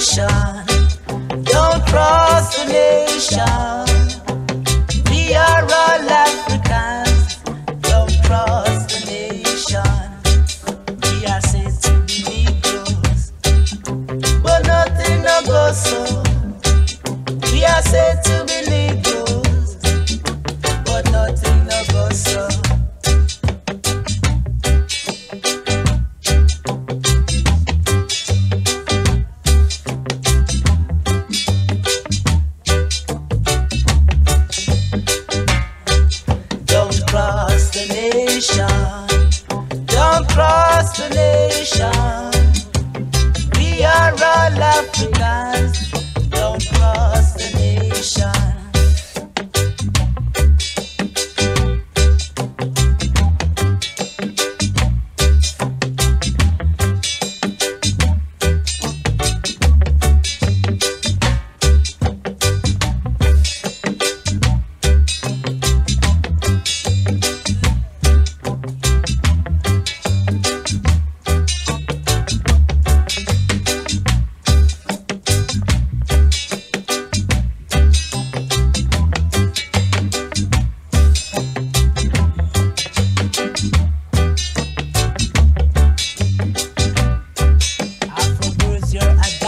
nation. Don't cross the nation. The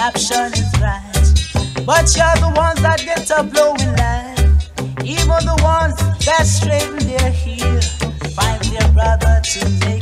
your adoption is right. But you're the ones that get up low in life. Even the ones that straighten their heel find their brother to make